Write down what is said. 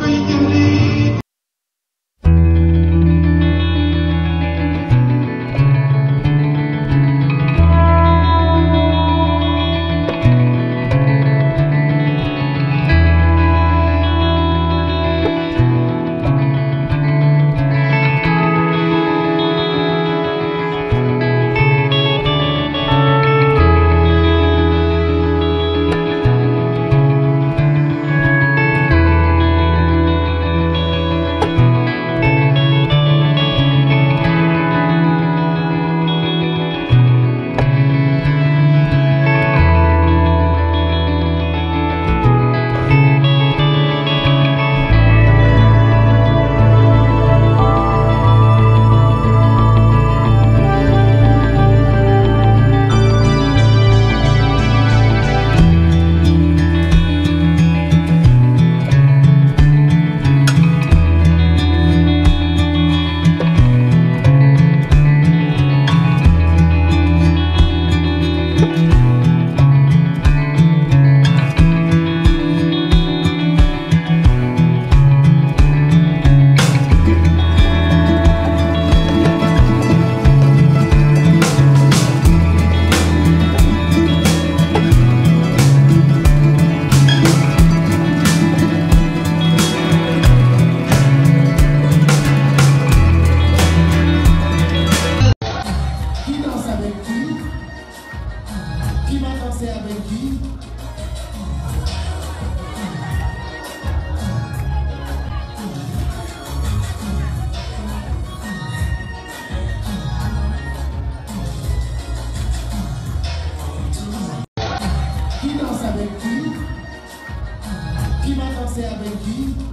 We. you. Danser avec qui Qui danse avec qui Qui va danser avec qui